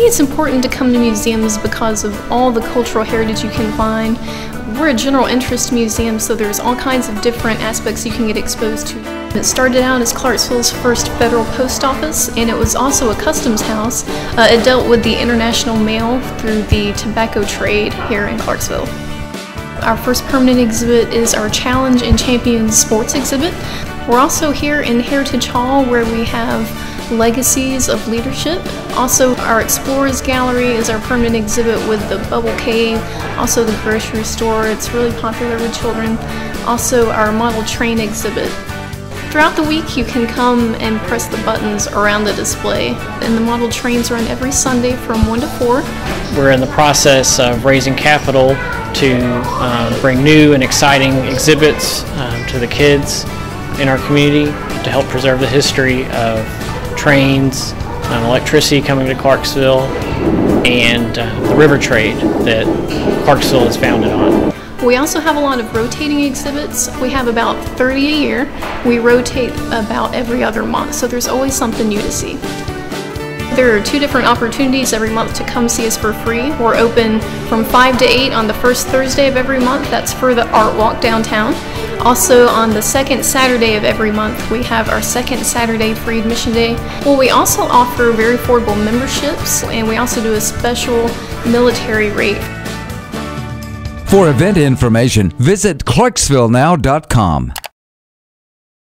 think it's important to come to museums because of all the cultural heritage you can find. We're a general interest museum, so there's all kinds of different aspects you can get exposed to. It started out as Clarksville's first federal post office, and it was also a customs house. Uh, it dealt with the international mail through the tobacco trade here in Clarksville. Our first permanent exhibit is our Challenge and Champions Sports exhibit. We're also here in Heritage Hall where we have legacies of leadership. Also, our Explorers Gallery is our permanent exhibit with the Bubble Cave, also the grocery store. It's really popular with children. Also, our model train exhibit. Throughout the week, you can come and press the buttons around the display. And the model trains run every Sunday from 1 to 4. We're in the process of raising capital to um, bring new and exciting exhibits um, to the kids in our community to help preserve the history of trains, um, electricity coming to Clarksville, and uh, the river trade that Clarksville is founded on. We also have a lot of rotating exhibits. We have about 30 a year. We rotate about every other month, so there's always something new to see. There are two different opportunities every month to come see us for free. We're open from 5 to 8 on the first Thursday of every month. That's for the Art Walk downtown. Also, on the second Saturday of every month, we have our second Saturday free admission day. Well, we also offer very affordable memberships, and we also do a special military rate. For event information, visit ClarksvilleNow.com.